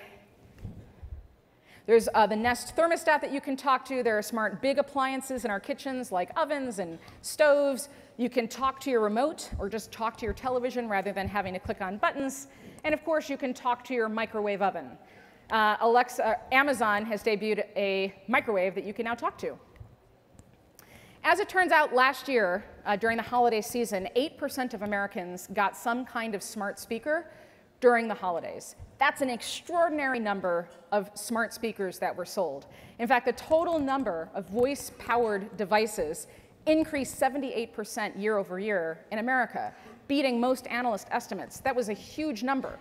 Speaker 1: there's uh, the Nest thermostat that you can talk to. There are smart big appliances in our kitchens like ovens and stoves. You can talk to your remote or just talk to your television rather than having to click on buttons. And of course, you can talk to your microwave oven. Uh, Alexa, Amazon has debuted a microwave that you can now talk to. As it turns out, last year, uh, during the holiday season, 8% of Americans got some kind of smart speaker during the holidays. That's an extraordinary number of smart speakers that were sold. In fact, the total number of voice-powered devices increased 78% year over year in America, beating most analyst estimates. That was a huge number.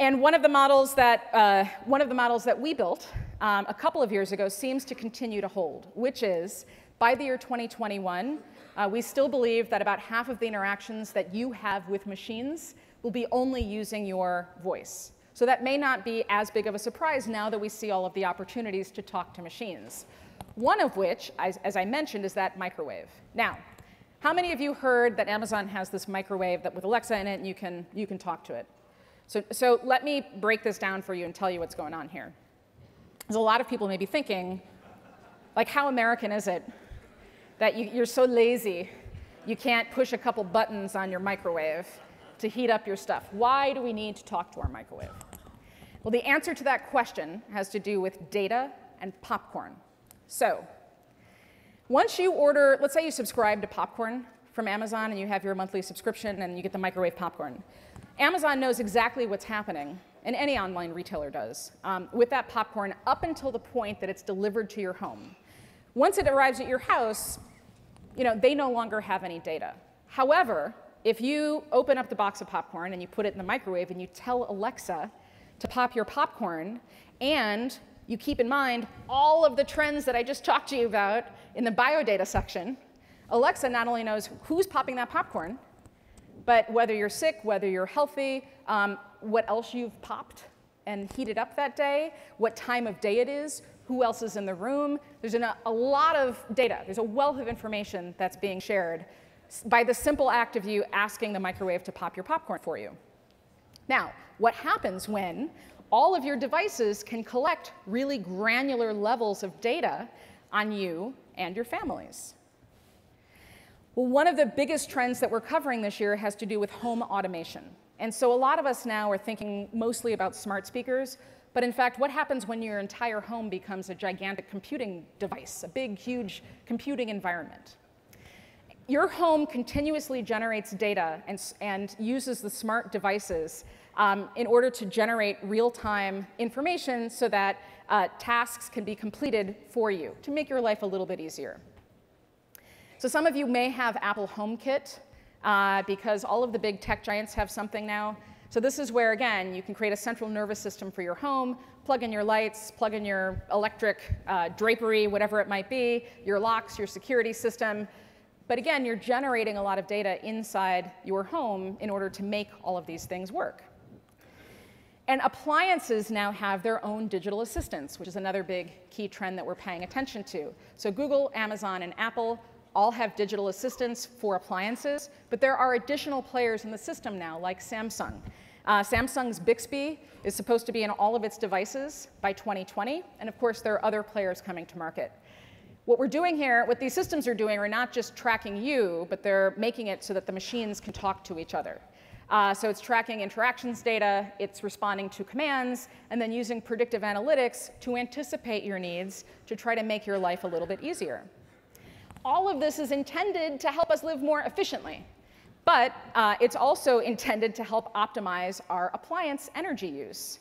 Speaker 1: And one of the models that, uh, one of the models that we built um, a couple of years ago seems to continue to hold, which is by the year 2021, uh, we still believe that about half of the interactions that you have with machines will be only using your voice. So that may not be as big of a surprise now that we see all of the opportunities to talk to machines. One of which, as, as I mentioned, is that microwave. Now, how many of you heard that Amazon has this microwave that with Alexa in it and you can, you can talk to it? So, so let me break this down for you and tell you what's going on here. Because a lot of people may be thinking, like, how American is it that you, you're so lazy you can't push a couple buttons on your microwave to heat up your stuff? Why do we need to talk to our microwave? Well, the answer to that question has to do with data and popcorn. So, once you order, let's say you subscribe to popcorn from Amazon and you have your monthly subscription and you get the microwave popcorn. Amazon knows exactly what's happening, and any online retailer does, um, with that popcorn up until the point that it's delivered to your home. Once it arrives at your house, you know, they no longer have any data. However, if you open up the box of popcorn and you put it in the microwave and you tell Alexa to pop your popcorn, and you keep in mind all of the trends that I just talked to you about in the biodata section, Alexa not only knows who's popping that popcorn, but whether you're sick, whether you're healthy, um, what else you've popped and heated up that day, what time of day it is, who else is in the room. There's an, a lot of data. There's a wealth of information that's being shared by the simple act of you asking the microwave to pop your popcorn for you. Now, what happens when all of your devices can collect really granular levels of data on you and your families? Well, one of the biggest trends that we're covering this year has to do with home automation. And so a lot of us now are thinking mostly about smart speakers, but in fact, what happens when your entire home becomes a gigantic computing device, a big, huge computing environment? Your home continuously generates data and, and uses the smart devices um, in order to generate real-time information so that uh, tasks can be completed for you to make your life a little bit easier. So some of you may have Apple HomeKit uh, because all of the big tech giants have something now. So this is where, again, you can create a central nervous system for your home, plug in your lights, plug in your electric uh, drapery, whatever it might be, your locks, your security system. But again, you're generating a lot of data inside your home in order to make all of these things work. And appliances now have their own digital assistants, which is another big key trend that we're paying attention to. So Google, Amazon, and Apple all have digital assistants for appliances, but there are additional players in the system now, like Samsung. Uh, Samsung's Bixby is supposed to be in all of its devices by 2020, and of course, there are other players coming to market. What we're doing here, what these systems are doing, are not just tracking you, but they're making it so that the machines can talk to each other. Uh, so it's tracking interactions data, it's responding to commands, and then using predictive analytics to anticipate your needs to try to make your life a little bit easier all of this is intended to help us live more efficiently. But uh, it's also intended to help optimize our appliance energy use.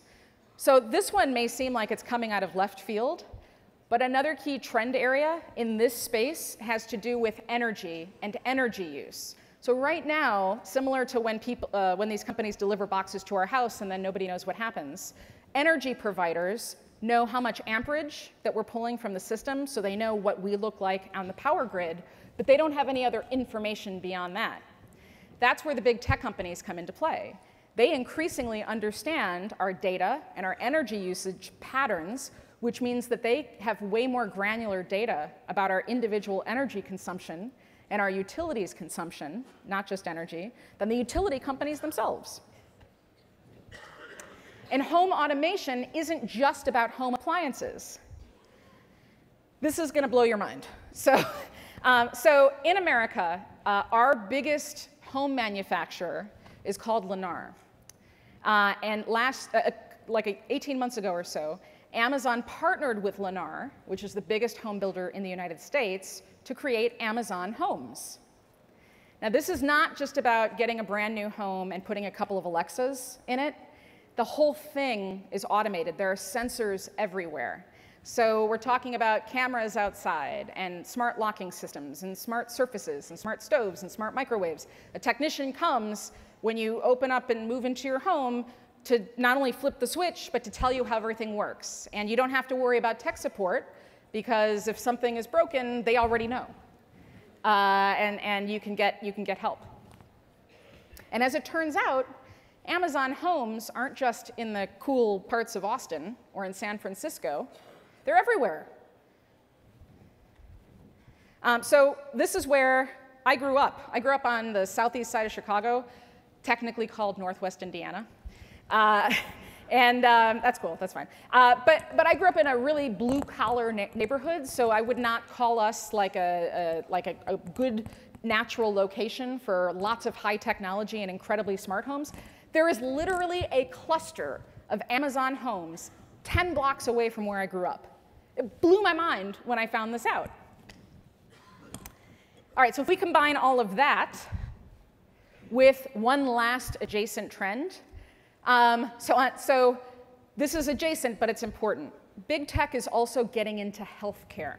Speaker 1: So this one may seem like it's coming out of left field, but another key trend area in this space has to do with energy and energy use. So right now, similar to when, people, uh, when these companies deliver boxes to our house and then nobody knows what happens, energy providers know how much amperage that we're pulling from the system, so they know what we look like on the power grid, but they don't have any other information beyond that. That's where the big tech companies come into play. They increasingly understand our data and our energy usage patterns, which means that they have way more granular data about our individual energy consumption and our utilities consumption, not just energy, than the utility companies themselves. And home automation isn't just about home appliances. This is going to blow your mind. So, um, so in America, uh, our biggest home manufacturer is called Lennar. Uh, and last, uh, uh like 18 months ago or so, Amazon partnered with Lennar, which is the biggest home builder in the United States, to create Amazon Homes. Now, this is not just about getting a brand new home and putting a couple of Alexas in it. The whole thing is automated. There are sensors everywhere. So we're talking about cameras outside and smart locking systems and smart surfaces and smart stoves and smart microwaves. A technician comes when you open up and move into your home to not only flip the switch, but to tell you how everything works. And you don't have to worry about tech support because if something is broken, they already know. Uh, and and you, can get, you can get help. And as it turns out, Amazon homes aren't just in the cool parts of Austin or in San Francisco. They're everywhere. Um, so this is where I grew up. I grew up on the southeast side of Chicago, technically called Northwest Indiana. Uh, and um, that's cool, that's fine. Uh, but, but I grew up in a really blue collar neighborhood, so I would not call us like a, a like a, a good natural location for lots of high technology and incredibly smart homes. There is literally a cluster of Amazon homes 10 blocks away from where I grew up. It blew my mind when I found this out. All right, so if we combine all of that with one last adjacent trend, um, so, uh, so this is adjacent, but it's important. Big tech is also getting into healthcare.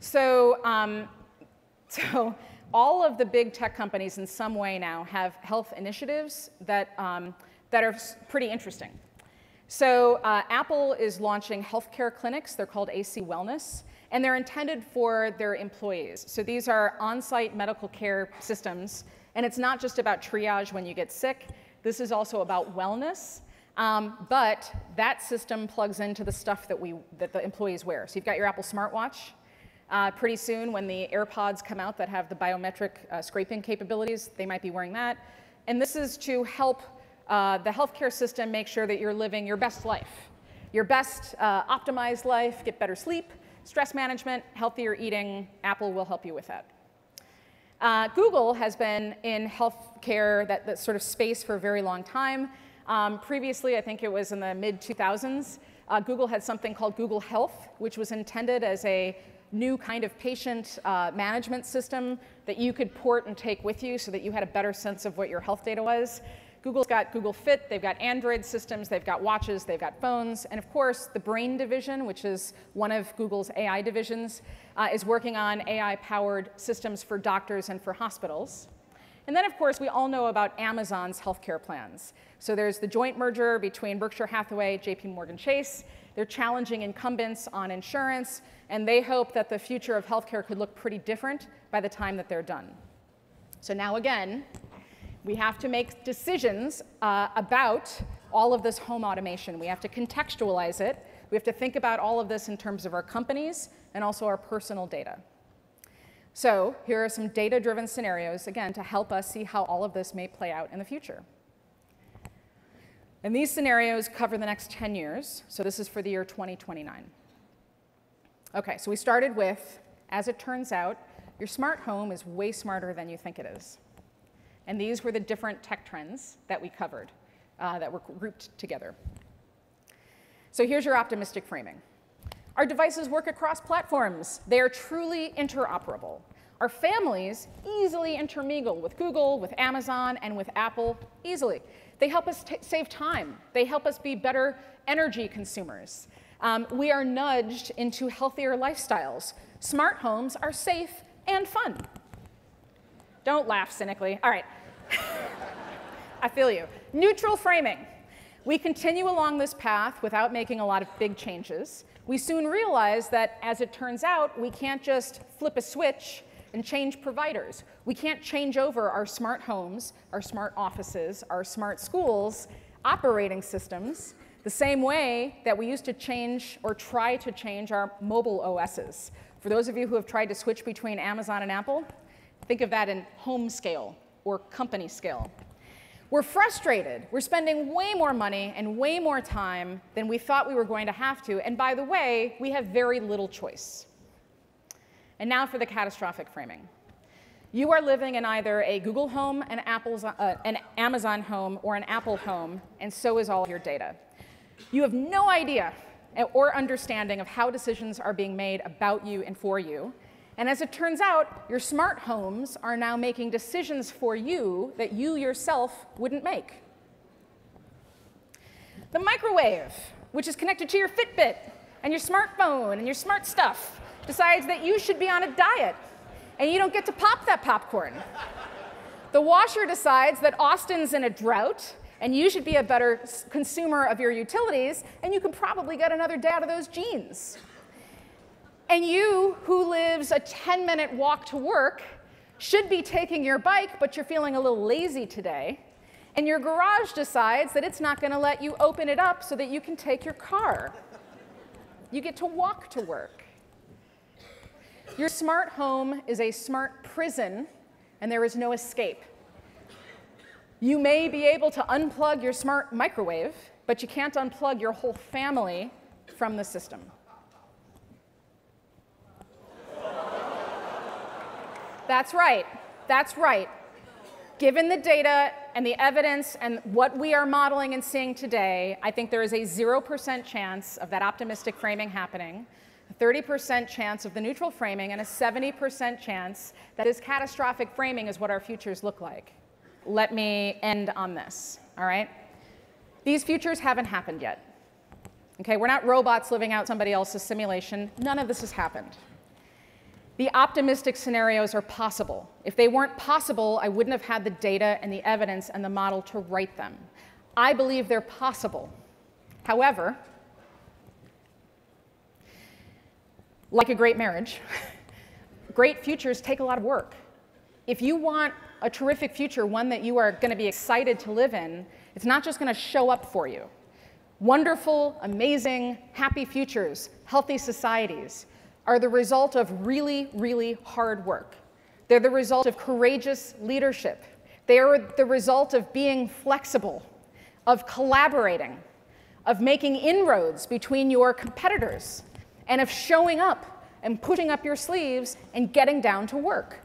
Speaker 1: So, um, so all of the big tech companies in some way now have health initiatives that, um, that are pretty interesting. So uh, Apple is launching healthcare clinics. They're called AC Wellness, and they're intended for their employees. So these are on-site medical care systems, and it's not just about triage when you get sick. This is also about wellness. Um, but that system plugs into the stuff that, we, that the employees wear. So you've got your Apple smartwatch. Uh, pretty soon, when the AirPods come out that have the biometric uh, scraping capabilities, they might be wearing that. And this is to help uh, the healthcare system make sure that you're living your best life, your best uh, optimized life, get better sleep, stress management, healthier eating. Apple will help you with that. Uh, Google has been in healthcare, that, that sort of space for a very long time. Um, previously, I think it was in the mid 2000s, uh, Google had something called Google Health, which was intended as a new kind of patient uh, management system that you could port and take with you so that you had a better sense of what your health data was. Google's got Google Fit, they've got Android systems, they've got watches, they've got phones, and of course, the Brain division, which is one of Google's AI divisions, uh, is working on AI-powered systems for doctors and for hospitals. And then, of course, we all know about Amazon's healthcare plans. So there's the joint merger between Berkshire Hathaway, JP Morgan Chase. They're challenging incumbents on insurance, and they hope that the future of healthcare could look pretty different by the time that they're done. So now again, we have to make decisions uh, about all of this home automation. We have to contextualize it. We have to think about all of this in terms of our companies and also our personal data. So here are some data-driven scenarios, again, to help us see how all of this may play out in the future. And these scenarios cover the next 10 years. So this is for the year 2029. OK, so we started with, as it turns out, your smart home is way smarter than you think it is. And these were the different tech trends that we covered uh, that were grouped together. So here's your optimistic framing. Our devices work across platforms. They are truly interoperable. Our families easily intermingle with Google, with Amazon, and with Apple easily. They help us save time. They help us be better energy consumers. Um, we are nudged into healthier lifestyles. Smart homes are safe and fun. Don't laugh cynically. All right. I feel you. Neutral framing. We continue along this path without making a lot of big changes. We soon realize that, as it turns out, we can't just flip a switch and change providers. We can't change over our smart homes, our smart offices, our smart schools, operating systems, the same way that we used to change or try to change our mobile OSs. For those of you who have tried to switch between Amazon and Apple, think of that in home scale or company scale. We're frustrated. We're spending way more money and way more time than we thought we were going to have to. And by the way, we have very little choice. And now for the catastrophic framing. You are living in either a Google home, an, Apple's, uh, an Amazon home, or an Apple home, and so is all of your data. You have no idea eh, or understanding of how decisions are being made about you and for you. And as it turns out, your smart homes are now making decisions for you that you yourself wouldn't make. The microwave, which is connected to your Fitbit and your smartphone and your smart stuff, decides that you should be on a diet and you don't get to pop that popcorn. The washer decides that Austin's in a drought and you should be a better consumer of your utilities and you can probably get another out of those jeans. And you, who lives a 10 minute walk to work, should be taking your bike, but you're feeling a little lazy today. And your garage decides that it's not going to let you open it up so that you can take your car. You get to walk to work. Your smart home is a smart prison, and there is no escape. You may be able to unplug your smart microwave, but you can't unplug your whole family from the system. That's right. That's right. Given the data and the evidence and what we are modeling and seeing today, I think there is a 0% chance of that optimistic framing happening. a 30% chance of the neutral framing, and a 70% chance that this catastrophic framing is what our futures look like. Let me end on this, all right? These futures haven't happened yet. Okay, we're not robots living out somebody else's simulation. None of this has happened. The optimistic scenarios are possible. If they weren't possible, I wouldn't have had the data and the evidence and the model to write them. I believe they're possible. However, like a great marriage, great futures take a lot of work. If you want a terrific future, one that you are going to be excited to live in, it's not just going to show up for you. Wonderful, amazing, happy futures, healthy societies are the result of really, really hard work. They're the result of courageous leadership. They are the result of being flexible, of collaborating, of making inroads between your competitors, and of showing up and pushing up your sleeves and getting down to work.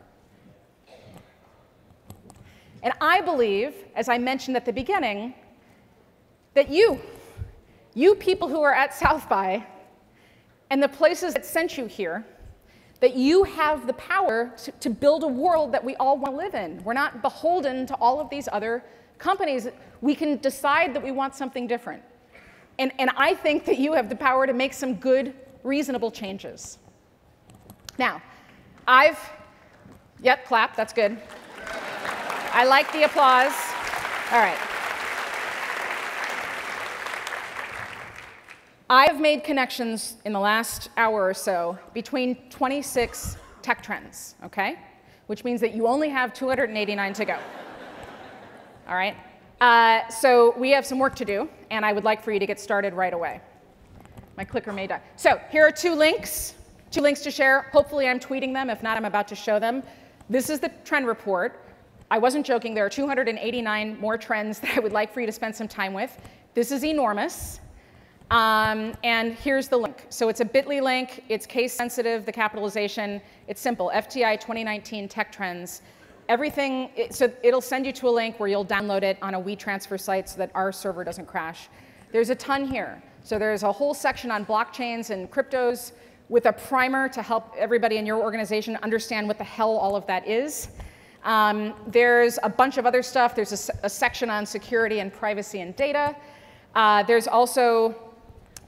Speaker 1: And I believe, as I mentioned at the beginning, that you, you people who are at South by, and the places that sent you here, that you have the power to, to build a world that we all want to live in. We're not beholden to all of these other companies. We can decide that we want something different. And, and I think that you have the power to make some good reasonable changes. Now, I've, yep, clap, that's good. I like the applause. All right. I've made connections in the last hour or so between 26 tech trends, okay? Which means that you only have 289 to go. All right? Uh, so we have some work to do, and I would like for you to get started right away. My clicker may die. So here are two links, two links to share. Hopefully I'm tweeting them. If not, I'm about to show them. This is the trend report. I wasn't joking. There are 289 more trends that I would like for you to spend some time with. This is enormous. Um, and here's the link. So it's a bit.ly link. It's case sensitive, the capitalization. It's simple, FTI 2019 tech trends. Everything, it, so it'll send you to a link where you'll download it on a WeTransfer site so that our server doesn't crash. There's a ton here. So there's a whole section on blockchains and cryptos with a primer to help everybody in your organization understand what the hell all of that is. Um, there's a bunch of other stuff. There's a, a, section on security and privacy and data. Uh, there's also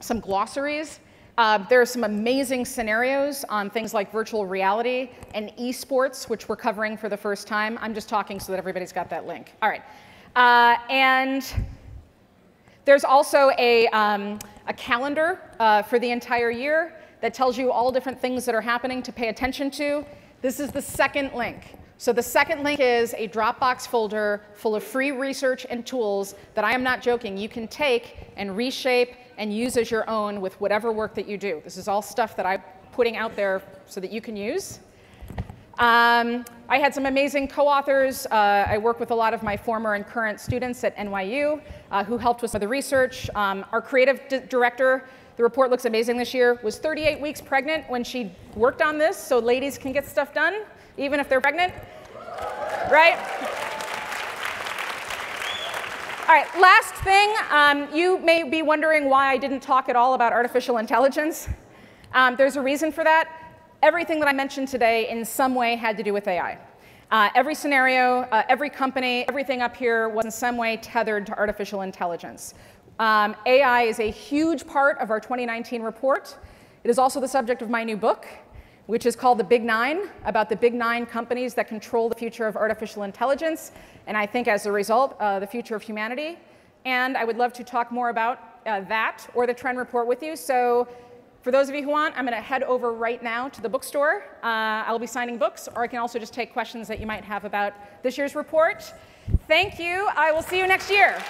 Speaker 1: some glossaries. Uh, there are some amazing scenarios on things like virtual reality and esports, which we're covering for the first time. I'm just talking so that everybody's got that link. All right. Uh, and there's also a, um, a calendar uh, for the entire year that tells you all different things that are happening to pay attention to. This is the second link. So the second link is a Dropbox folder full of free research and tools that I am not joking, you can take and reshape and use as your own with whatever work that you do. This is all stuff that I'm putting out there so that you can use. Um, I had some amazing co-authors. Uh, I work with a lot of my former and current students at NYU uh, who helped with some of the research. Um, our creative director the report looks amazing this year, was 38 weeks pregnant when she worked on this so ladies can get stuff done, even if they're pregnant. Right? All right, last thing. Um, you may be wondering why I didn't talk at all about artificial intelligence. Um, there's a reason for that. Everything that I mentioned today in some way had to do with AI. Uh, every scenario, uh, every company, everything up here was in some way tethered to artificial intelligence. Um, AI is a huge part of our 2019 report. It is also the subject of my new book, which is called The Big Nine, about the big nine companies that control the future of artificial intelligence, and I think as a result, uh, the future of humanity. And I would love to talk more about uh, that or the trend report with you. So for those of you who want, I'm going to head over right now to the bookstore. Uh, I'll be signing books, or I can also just take questions that you might have about this year's report. Thank you. I will see you next year.